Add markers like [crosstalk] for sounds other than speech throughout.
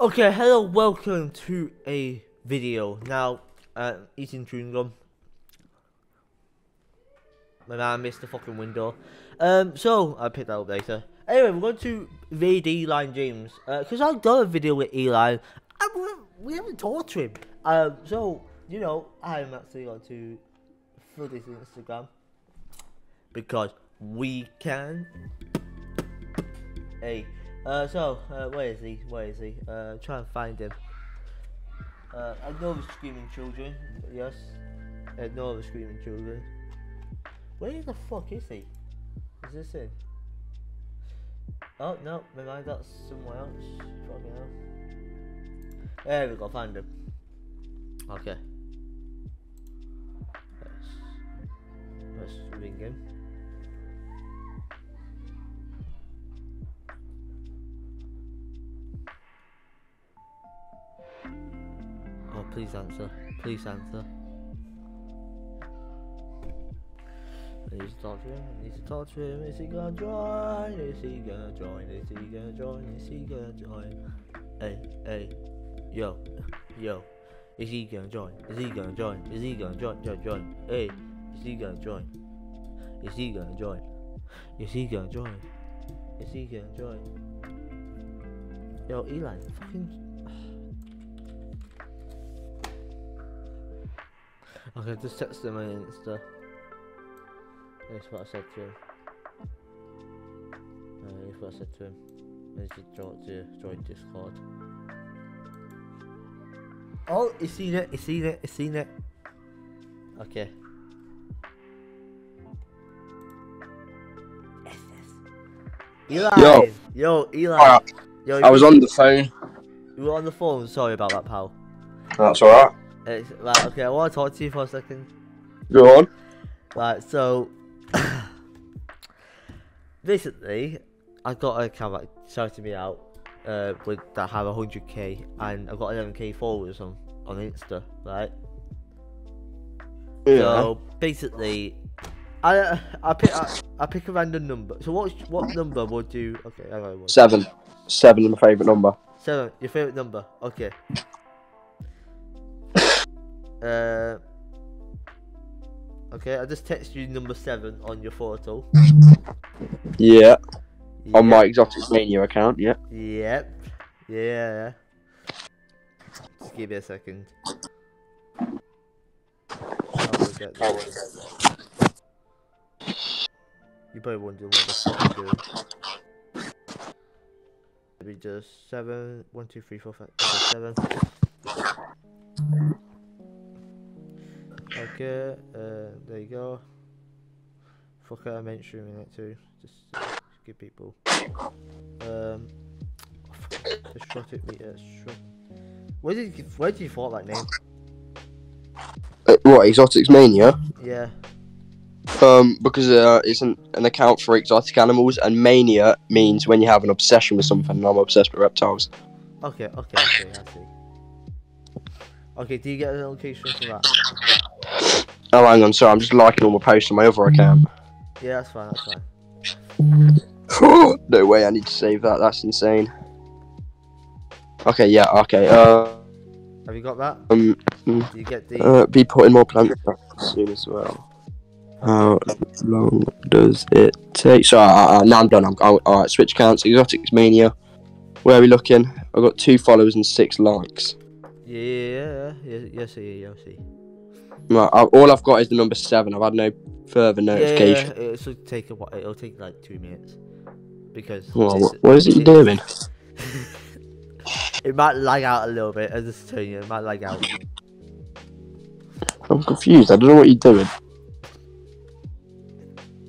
Okay, hello, welcome to a video. Now, uh, eating chewing gum. My man missed the fucking window. Um, so, I'll pick that up later. Anyway, we're going to raid Eli James. Because I've done a video with Eli. And we, haven't talked to him. Um, so, you know, I'm actually going to fill this Instagram. Because we can. Hey. Uh, so, uh, where is he? Where is he? Uh, try and find him. Uh, I know the screaming children. Yes. I know the screaming children. Where the fuck is he? Is this him? Oh, no, maybe I got somewhere else. Fucking hell. There we go, find him. Okay. Let's, let's ring him. Please answer. Please answer. I need to talk to him. I need to talk to him. Is he gonna join? Is he gonna join? Is he gonna join? Is he gonna join? Hey, hey, yo, yo. Is he gonna join? Is he gonna join? Is he gonna join? Join, join. Hey, is he gonna join? Is he gonna join? Is he gonna join? Is he gonna join? Yo, Eli, fucking. Okay, just text him on Insta. That's what I said to him. Uh, that's what I said to him. I need to join, to join Discord. Oh, he's seen it, he's seen it, he's seen it. Okay. Eli! Yo. Yo, Eli! Yo, I was on the phone. You were on the phone, sorry about that, pal. That's alright. It's, right, okay, I want to talk to you for a second. Go on. Right, so [laughs] basically, I got a that shouted me out uh, with that have 100k, and I've got 11k followers on on Insta, right? Yeah. So basically, I I pick I, I pick a random number. So what what number would you? Okay, hang on. one- Seven. Seven is my favourite number. Seven, your favorite number. Okay. Uh. Okay, I just text you number seven on your photo. Yeah. On my Exotic Mania account, yeah. Yep. Yeah. Just give me a second. I will get this. You probably wondering what the fuck I'm doing. Maybe just seven, one, two, three, four, five, six, seven. Okay, uh, there you go. Fuck it, I'm mentioning it too. Just, uh, just give people. Um, the shot it me. Uh, shot. Where did you, where did you thought that name? Uh, what, Exotics Mania? Yeah. Um, because uh, it's an, an account for exotic animals, and mania means when you have an obsession with something, and I'm obsessed with reptiles. Okay. Okay. Okay. I see. Okay. Do you get a location for that? Oh, hang on, sorry, I'm just liking all my posts on my other account. Yeah, that's fine. That's fine. [laughs] no way, I need to save that, that's insane. Okay, yeah, okay, uh, Have you got that? um, Do you get the? uh, be putting more plants soon as well. How long does it take? So, uh, uh, now I'm done. I'm, oh, alright, switch counts, Exotics Mania. Where are we looking? I've got two followers and six likes. Yeah. Yeah. Yeah. Yeah. Yes. Yeah. Yeah. See. Right, I, all I've got is the number seven. I've had no further Yeah. notification. yeah, It'll take a while. It'll take like two minutes. Because. Well, what, what is it you doing? [laughs] it might lag out a little bit. I just telling you, it might lag out. I'm confused. I don't know what you're doing.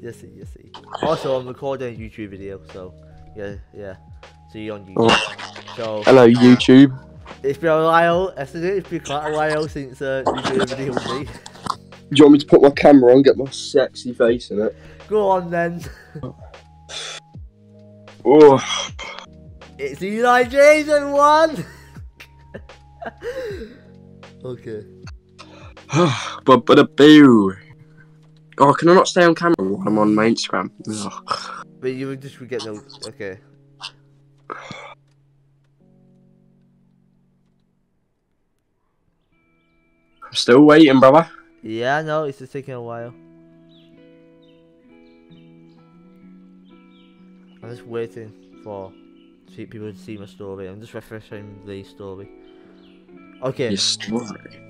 Yes, see, yes, see. Also, I'm recording a YouTube video, so yeah, yeah. See you're on oh. YouTube. Oh. So Hello, YouTube. It's been a while, hasn't it? It's been quite a while since uh, you did a video with me. Do you want me to put my camera on, get my sexy face in it? Go on then. Oh, It's Eli James and one. [laughs] okay. but but a boo. Oh, can I not stay on camera while I'm on my Instagram? Ugh. But you would just get no. Okay. Still waiting, brother. Yeah, I know, it's just taking a while. I'm just waiting for people to see my story. I'm just refreshing the story. Okay, Your story.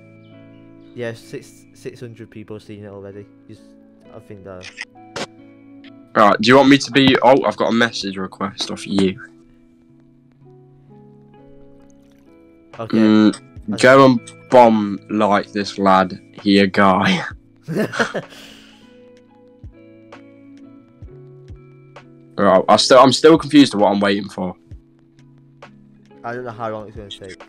yeah, six six hundred people have seen it already. Just, I think that. Right, do you want me to be? Oh, I've got a message request off you. Okay. Mm, go and bomb like this lad here, guy. [laughs] Right, I still, I'm still confused of what I'm waiting for. I don't know how long it's going to take.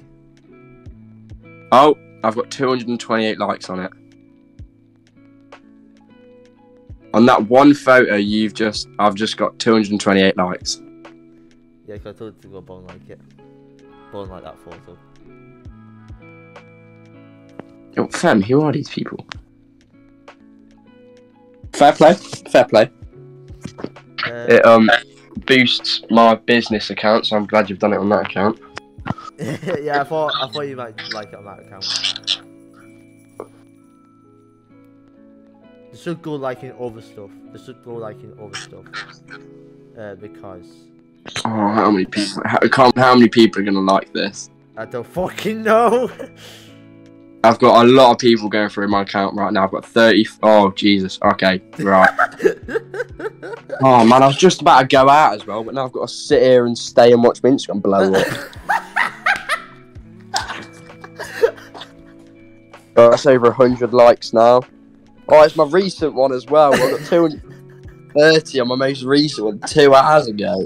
Oh, I've got 228 likes on it. On that one photo, you've just, I've just got 228 likes. Yeah, 'cause I told it to go bone like it. Bone like that photo. Yo, fam, who are these people? Fair play, fair play. Uh, It um boosts my business account, so I'm glad you've done it on that account. [laughs] yeah, I thought I thought you might like it on that account. They should go liking other stuff. They should go liking other stuff. Uh, because Oh, how many people? How, can't- how many people are gonna like this? I don't fucking know. [laughs] I've got a lot of people going through my account right now. I've got 30. Oh Jesus. Okay, right. [laughs] Oh man, I was just about to go out as well, but now I've got to sit here and stay and watch my Instagram blow up. [laughs] Oh, that's over 100 likes now. Oh, it's my recent one as well. I've got 230 on my most recent one two hours ago.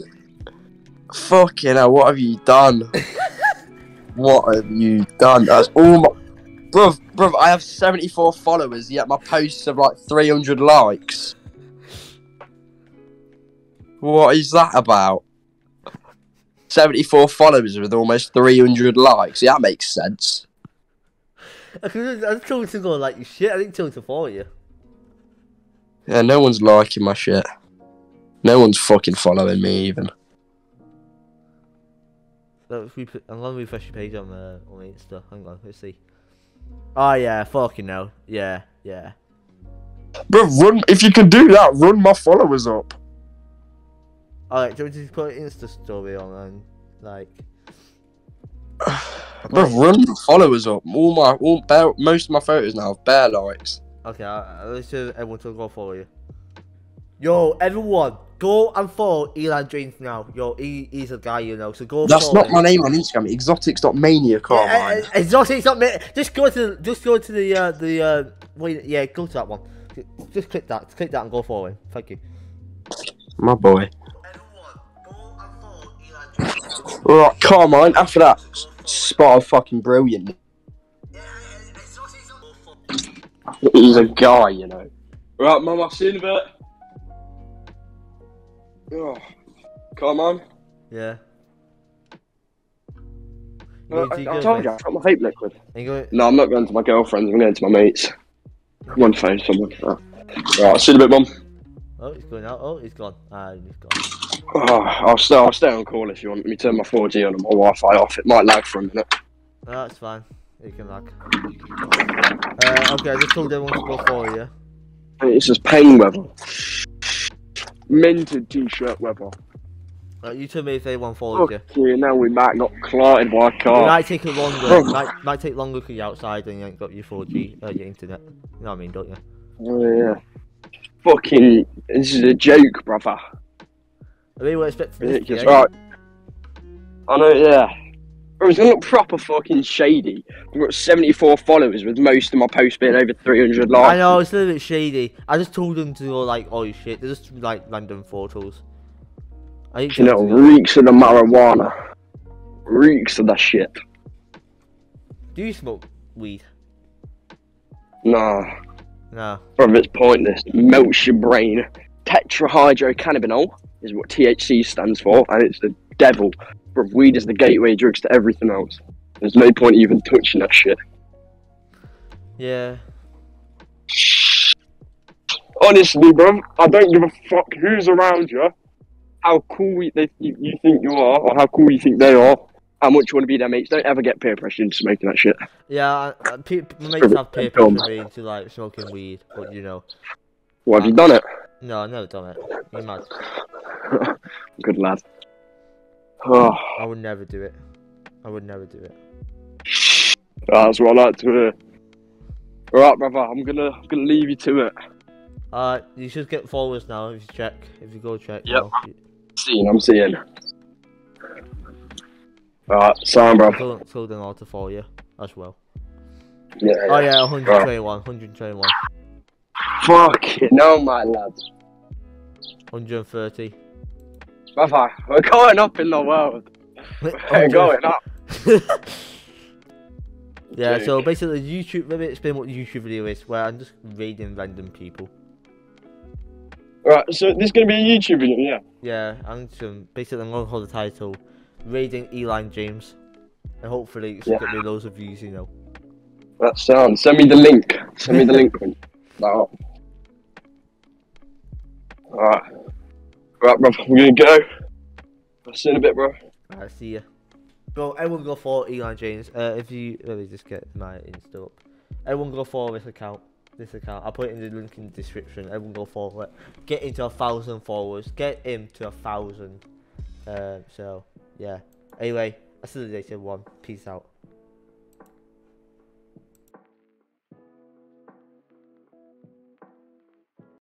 Fucking hell, what have you done? [laughs] what have you done? That's all my. Bruv, bruv, I have 74 followers, yet my posts have like 300 likes. What is that about? 74 followers with almost 300 likes. Yeah, that makes sense. I was I was told to go like your shit. I didn't tell you to follow you. Yeah, no one's liking my shit. No one's fucking following me even. So if we put, I'm gonna refresh your page on uh, on Insta. Hang on, let's see. Oh yeah, fucking no. Yeah, yeah. Bro, run if you can do that, run my followers up. Alright, do you want to put an Insta story on and like? [sighs] Bro, run my followers up. All my all bare, most of my photos now have bare likes. Okay, let's just everyone to go follow you. Yo, everyone, go and follow Eli James now. Yo, he, he's a guy you know, so go. That's not him. my name on Instagram. Exotics.mania, can't Yeah, uh, exotic, it's not me. Just go to just go to the uh, the uh, wait, yeah, go to that one. Just click that, click that, and go follow him. Thank you. My boy. Everyone, go and follow Right, on. After that spot of fucking brilliant. He's a guy, you know. Right, mum, I'll see you a bit. Oh, come on. Yeah. Uh, I, I told you, I've got my vape liquid. Going... No, I'm not going to my girlfriend's, I'm going to my mates. I'm on phone someone. Right, right I'll see you in a bit, mum. Oh, he's going out. Oh, he's gone. Ah, he's gone. Oh, I'll, stay, I'll stay on call if you want Let me turn my 4G on and my Wi Fi off. It might lag for a minute. No, that's fine. You can lag. Uh, okay, I just told everyone to go follow you. It's just pain weather. Minted t shirt weather. Uh, you tell me if anyone followed you. Now we might not clotted by a It car. might take it longer. Oh. Might, might take longer because you're outside and you ain't got your 4G, uh, your internet. You know what I mean, don't you? Oh, yeah. Fucking, this is a joke, brother. I mean, we're expecting this Ridiculous. eh? Right. I know, yeah. Bro, was gonna look proper fucking shady. I've got 74 followers with most of my posts being over 300 likes. I know, it's a little bit shady. I just told them to go like, oh shit, they're just like random photos. I You know, tell them to- reeks of the marijuana. Reeks of that shit. Do you smoke weed? Nah, Nah. brother, it's pointless. Melts your brain. Tetrahydrocannabinol is what THC stands for, and it's the devil. Bro, weed is the gateway drugs to everything else. There's no point even touching that shit. Yeah. Honestly, bro, I don't give a fuck who's around you, how cool you, they, you, you think you are, or how cool you think they are. how much you want to be there, mates. Don't ever get peer pressure into smoking that shit. Yeah, I, I, pe- mates have peer pressure into like smoking weed, but you know, Well, have you done it? no, I've never done it. You mad? [laughs] Good lad. Oh, I would never do it. I would never do it. that's what I like to hear. Alright, brother, I'm gonna I'm gonna leave you to it. Uh, you should get followers now if you check. If you go check. Yep. now. You- Seeing, I'm seeing. Alright, sound, bro. Tell, tell them all to follow you as well. Yeah, Oh yeah, 121, 121, Fucking no, my lad. 130. Brother, we're going up in the world. We're [laughs] going up. [laughs] yeah, so basically, YouTube. Let me explain what YouTube video is, where I'm just raiding random people. Right, so this is gonna be a YouTube video, yeah. Yeah, I'm just um, basically I'm gonna hold the title, raiding Eli James, and hopefully it's Yeah. gonna get me loads of views. You know. That sounds. Send me the link. Send me the [laughs] link. that. Alright. Right, bro. We're gonna go. I'll see you in a bit, bro. Alright, see ya. Bro, everyone go for Eli James. Uh, if you let me just get my Insta up. Everyone go for this account. This account. I'll put it in the link in the description. Everyone go for it. Get into a thousand followers. Get him to a thousand. Uh, so yeah. Anyway, I see you later. One. Peace out.